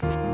Bye.